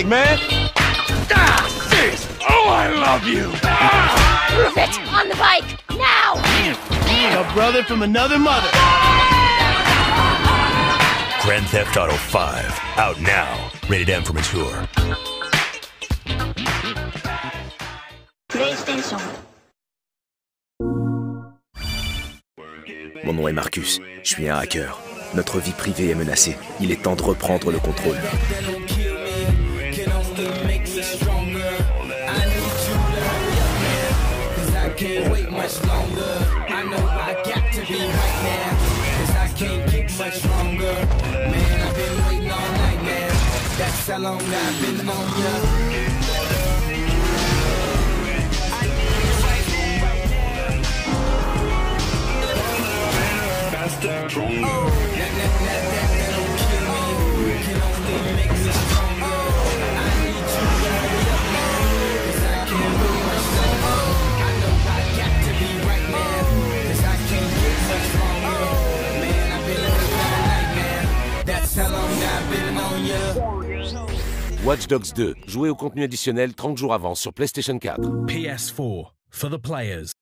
man. Ah, sis. Oh, I love you. Prove it! On the bike! Now! A brother from another mother. Grand Theft Auto 5. Out now. Rated M for mature. PlayStation. Mon nom est Marcus, je suis un hacker. Notre vie privée est menacée. Il est temps de reprendre le contrôle. Can't wait much longer. I know I got to be right now. Cause I can't get much stronger. Man, I've been waiting all night now. That's how long I've been on ya. Faster, stronger. Watch Dogs 2, jouez au contenu additionnel 30 jours avant sur PlayStation 4. PS4 for the players.